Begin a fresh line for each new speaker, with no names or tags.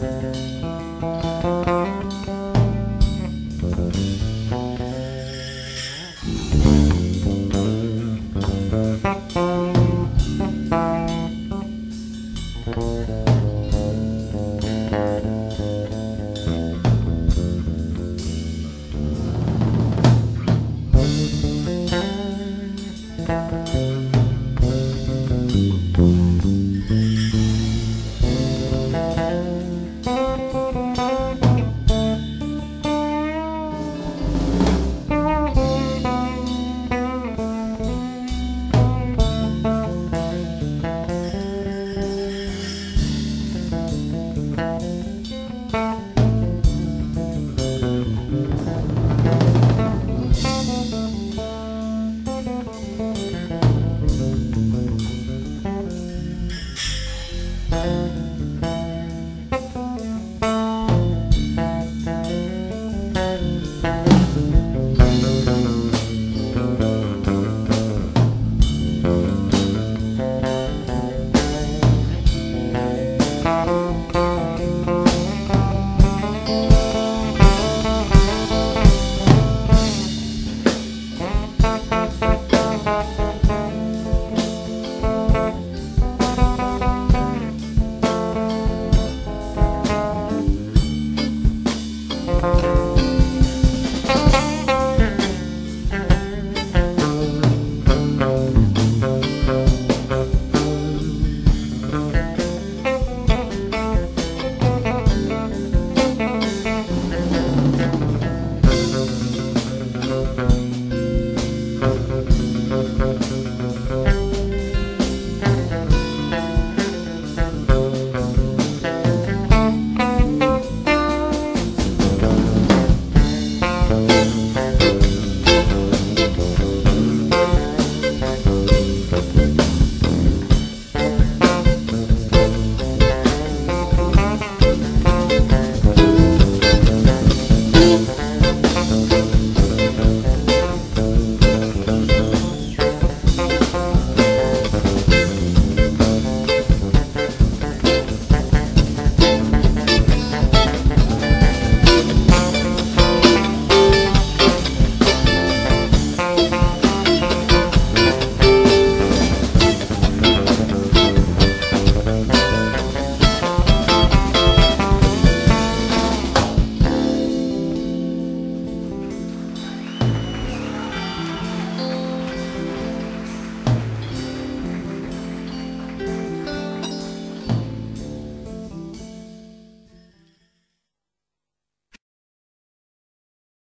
Música Música